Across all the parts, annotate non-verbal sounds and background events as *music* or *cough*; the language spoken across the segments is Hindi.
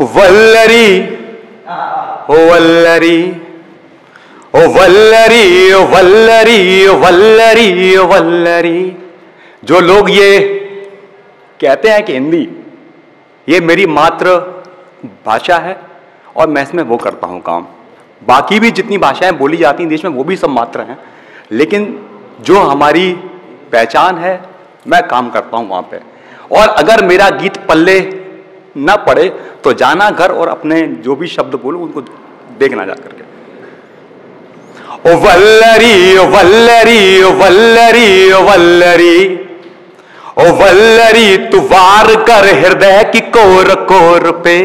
वल्लरी। ओ वल्लरी। ओ वल्लरी ओ वल्लरी ओ वल्लरी ओ वल्लरी। जो लोग ये कहते हैं कि हिंदी, ये मेरी मात्र भाषा है और मैं इसमें वो करता हूँ काम। बाकी भी जितनी भाषाएँ बोली जाती हैं देश में, वो भी सब मात्र हैं। लेकिन जो हमारी पहचान है, मैं काम करता हूँ वहाँ पे। और अगर मेरा गीत पल्ले न पड़े तो जाना घर और अपने जो भी शब्द बोलो, उनको देखना जा करके। ओ वल्लरी ओ वल्लरी ओ वल्लरी ओ वल्लरी ओ वल्लरी, तू वार कर हृदय की कोर कोर पे।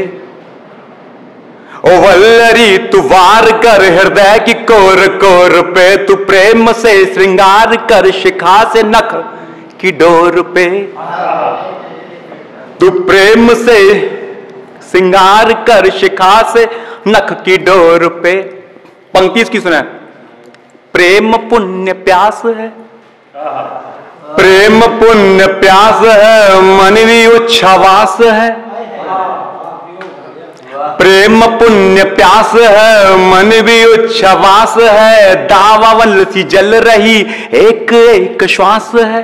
ओ वल्लरी, तू वार कर हृदय की कोर कोर पे, तू प्रेम से श्रृंगार कर, शिखा से नख की डोर पे। तू प्रेम से सिंगार कर, शिखा से नख की डोर पे। पंक्ति इसकी सुना। प्रेम पुण्य प्यास है। प्रेम पुण्य प्यास है मन भी उच्छवास है। प्रेम पुण्य प्यास है मन भी उच्छवास है। दावावल सी जल रही एक एक श्वास है।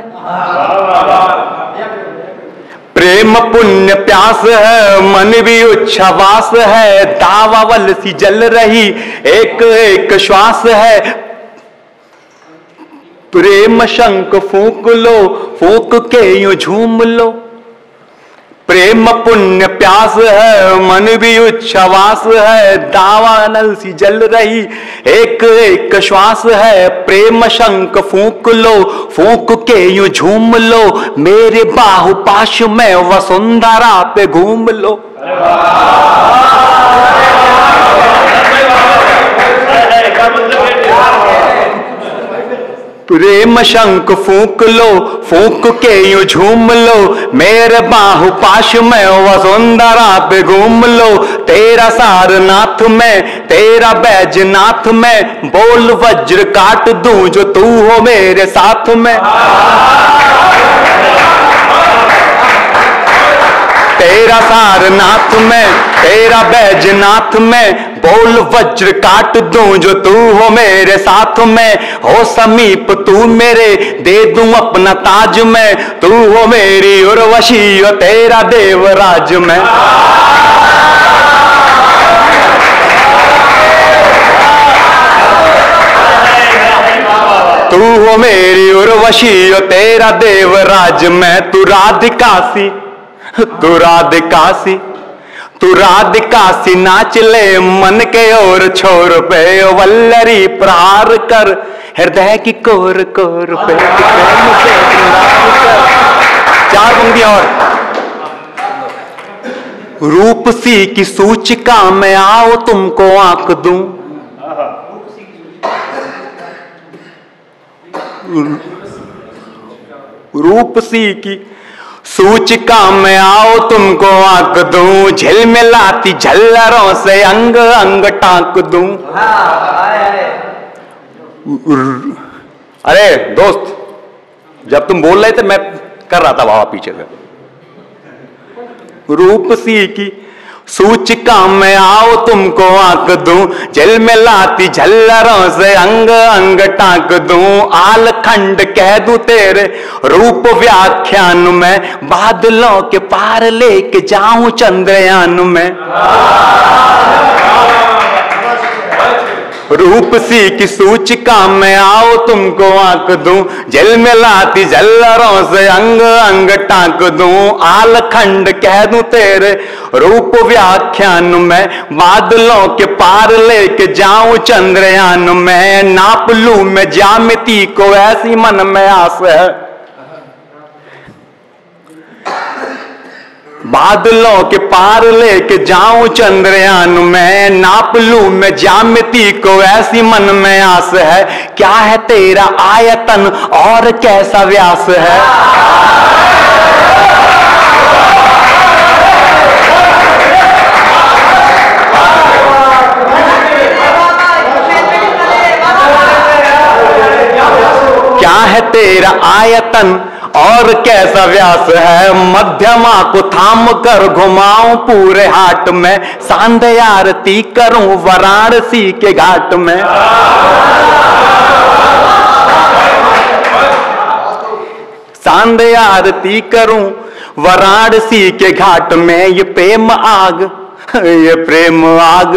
प्रेम पुण्य प्यास है, मन भी उच्छवास है, दावावल सी जल रही, एक एक श्वास है। प्रेम शंक फूक लो, फूक के यूँ झूम लो। प्रेम पुण्य प्यास है, मन भी उच्छवास है, दावा नल सी जल रही, एक एक श्वास है, प्रेम शंक फूक लो, फूक के यू झूम लो, मेरे बाहु पाश में वसुंधरा पे घूम लो। प्रेम शंक फूक लो, फूक के यू झूम लो। मेरे बाहु पाश में वसुंधरा पे घूम लो। तेरा सारनाथ में, तेरा बैजनाथ में, बोल वज्र काट दूँ जो तू हो मेरे साथ में। तेरा सारनाथ में, तेरा बैजनाथ में, बोल वज्र काट दूँ जो तू हो मेरे साथ में। हो समीप तू मेरे, दे दूँ अपना ताज में। तू हो मेरी उर्वशी और तेरा देवराज में। तू हो मेरी उर्वशी और तेरा देवराज में। तू राधिकासी *laughs* तू राधिकासी तू राधिकासी नाच ले मन के और छोर पे, वल्लरी प्रार कर, हृदय की कोर कोर पे से। चार पंक्तियाँ और रूप सी की सूचिका में आओ तुमको आंक दूँ रूप सी की सूचिका में आओ, तुमको आंक दू। झिलमिलाती झल्लरों से अंग अंग टाक दू। अरे दोस्त, जब तुम बोल रहे थे, मैं कर रहा था बाबा पीछे से। रूप सी की सूचिका में आओ, तुमको आंक दू। जल में लाती झल्लरों से अंग अंग टाक दू। आल खंड कह दू तेरे रूप व्याख्यान में। बादलों के पार लेके जाऊँ चंद्रयान में। रूप सी की सूचिका में आओ तुमको आंक दूँ। जल में लाती जल्लरों से अंग अंग टाक दू। आल खंड कह दू तेरे रूप व्याख्यान में। बादलों के पार लेके जाऊँ चंद्रयान में। नाप लू मैं जामिति को, ऐसी मन में आस है। बादलों के पार लेके जाऊँ चंद्रयान में, नाप लू मैं जामिति को, ऐसी मन में आस है, क्या है तेरा आयतन और कैसा व्यास है? क्या है तेरा आयतन और कैसा व्यास है? मध्यमा को थाम कर घुमाऊं पूरे हाट में। सांध्य आरती करूँ वाराणसी के घाट में। सांध्य आरती करूँ वाराणसी के घाट में। ये प्रेम आग *laughs* ये प्रेम आग,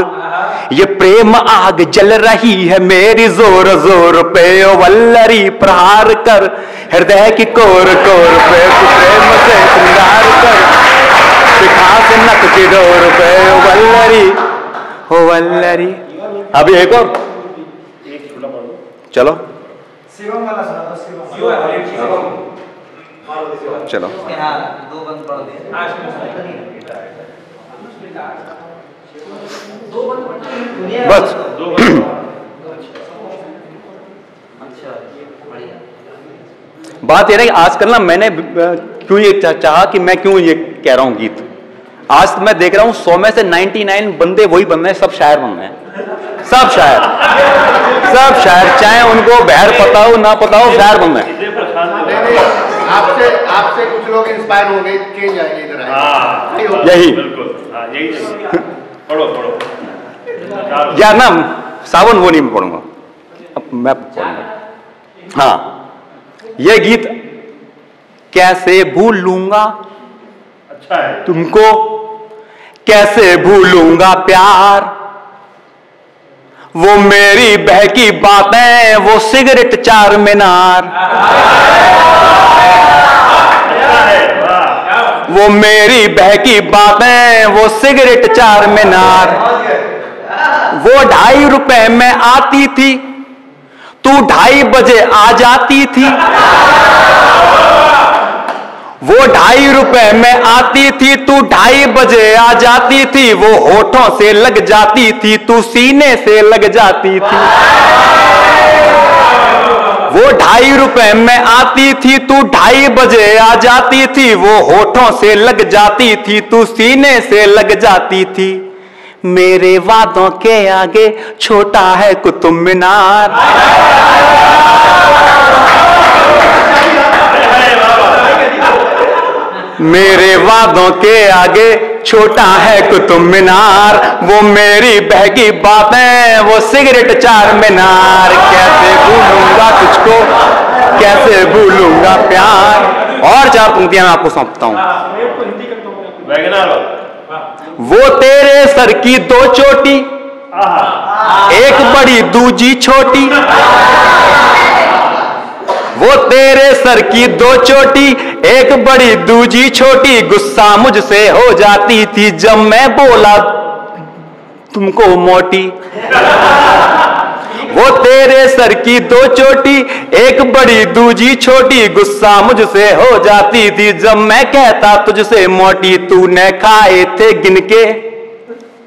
ये प्रेम आग जल रही है मेरी ज़ोर ज़ोर पे, ओ वल्लरी प्रहार कर, हृदय की कोर कोर पे प्रेम से श्रृंगार कर सिखा से नक की डोर पे, ओ वल्लरी ओ वल्लरी। अभी एक और। चलो। चलो। बस। बात यह है कि आजकल ना मैंने क्यों ये चाहा कि मैं क्यों ये कह रहा हूँ गीत? आज मैं देख रहा हूँ, सौ में से 99 बंदे वही बन रहे हैं, सब शायर बन रहे हैं। सब शायर। सब शायर, चाहे उनको बहर पता हो, ना पता हो, शायर बन रहे हैं। आपसे आपसे कुछ लोग इंस्पायर होंगे चेंज आएँगे। हाँ। यही। बिल्कुल। हाँ यही चाहिए पढ़ो पढ़ो। चार- यार ना सावन वो नहीं मैं पढ़ूँगा। अब मैं पढ़ूँगा। हाँ। ये गीत कैसे भूल लूँगा अच्छा है। तुमको कैसे भूलूँगा प्यार? वो मेरी बहकी बातें वो सिगरेट चार मीनार। वो मेरी बहकी बातें, वो सिगरेट चार मीनार। वो ढाई रुपए में आती थी, तू ढाई बजे आ जाती थी। वो ढाई रुपए में आती थी, तू ढाई बजे आ जाती थी। वो होठों से लग जाती थी, तू सीने से लग जाती थी। ढाई रुपए में आती थी तू ढाई बजे आ जाती थी, वो होठों से लग जाती थी, तू सीने से लग जाती थी। मेरे वादों के आगे छोटा है कुतुब मीनार। मेरे वादों के आगे छोटा है कुतुब मीनार, वो मेरी बहकी बातें, वो सिगरेट चार मीनार। कैसे भूलूँगा तुझको, कैसे भूलूँगा प्यार? और चार पंक्तियाँ मैं आपको सौंपता हूँ। वो तेरे सर की दो चोटी, एक बड़ी, दूजी छोटी। वो तेरे सर की दो चोटी, एक बड़ी, दूजी छोटी। गुस्सा मुझसे हो जाती थी जब मैं बोला तुमको मोटी। वो तेरे सर की दो चोटी, एक बड़ी, दूजी छोटी। गुस्सा मुझसे हो जाती थी जब मैं कहता तुझसे मोटी, तूने खाए थे गिन के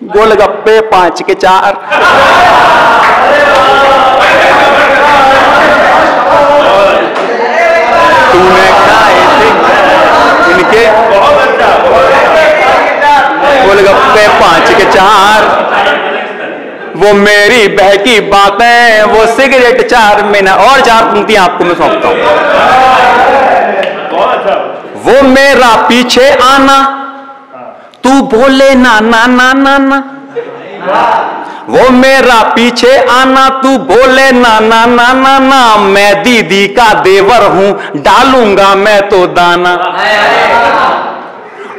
गोलगप्पे पाँच के चार। *laughs* तूने इनके पाँच के चार। वो मेरी बहकी बातें, वो सिगरेट चार। महीना और चार पंक्तियाँ आपको मैं सौंपता हूँ। वो मेरा पीछे आना। तू बोले ना ना ना ना ना। वो मेरा पीछे आना, तू बोले, ना ना ना ना ना, मैं दीदी का देवर हूँ, डालूँगा मैं तो दाना।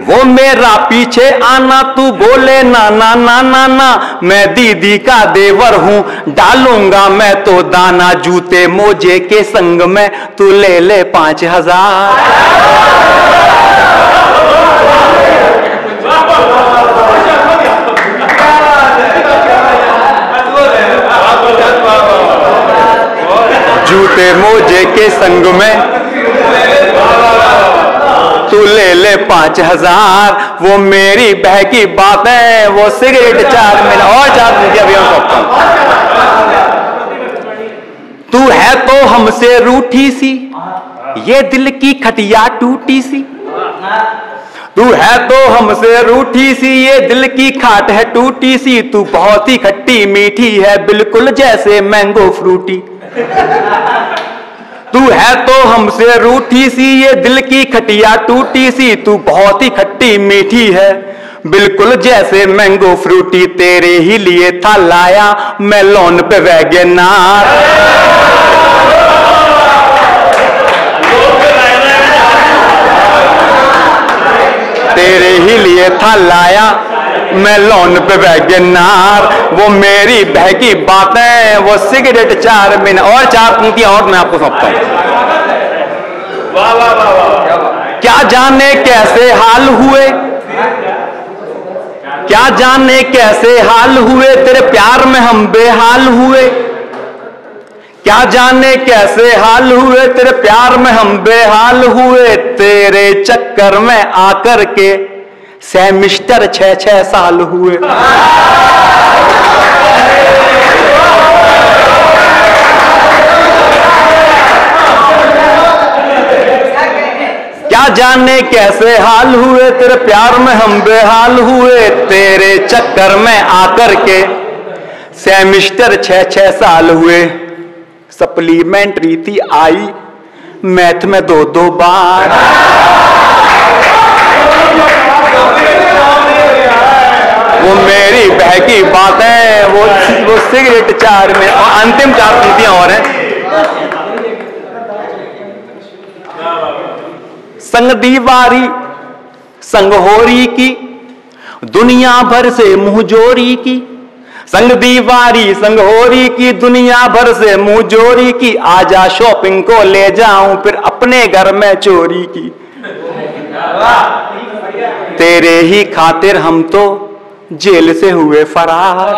वो मेरा पीछे आना, तू बोले, ना ना ना ना ना, मैं दीदी का देवर हूँ, डालूँगा मैं तो दाना। जूते मोजे के संग में तू ले ले पाँच हज़ार। जूते मोजे के संग में। तू ले ले पाँच हज़ार, वो मेरी बहकी बातें वो सिगरेट चार में और चार सकता तू है तो हमसे रूठी सी, ये दिल की खटिया टूटी सी। तू है तो हमसे रूठी सी, ये दिल की खाट है टूटी सी। तू बहुत ही खट्टी मीठी है, बिल्कुल जैसे मैंगो फ्रूटी। तू है तो हमसे रूठी सी, ये दिल की खटिया टूटी सी। तू बहुत ही खट्टी मीठी है, बिल्कुल जैसे मैंगो फ्रूटी तेरे ही लिए था लाया मैं लोन पे वैगनार। तेरे ही लिए था लाया मैं लोन पे वैगनार वो मेरी बहकी बातें वो सिगरेट चार मिनट और चार पंक्तियाँ और मैं आपको सौंपता हूँ। क्या जाने कैसे हाल हुए? क्या जाने कैसे हाल हुए? तेरे प्यार में हम बेहाल हुए। क्या जाने कैसे हाल हुए? तेरे प्यार में हम बेहाल हुए। तेरे चक्कर में आकर के सेमिस्टर छह छह साल हुए। क्या जाने कैसे हाल हुए? तेरे प्यार में हम बेहाल हुए। तेरे चक्कर में आकर के सेमिस्टर छह छह साल हुए। सप्लीमेंट्री थी आई, मैथ में दो दो बार। वो मेरी बहकी बातें वो वो सिगरेट चार में, और अंतिम चार पंक्तियाँ और हैं। संग दीवारी, संग होरी की, दुनिया भर से मुँह जोरी की। संग दीवारी, संग होरी की, दुनिया भर से मुँह जोरी की। आजा शॉपिंग को ले जाऊँ, फिर अपने घर में चोरी की। तेरे ही खातिर हम तो जेल से हुए फरार।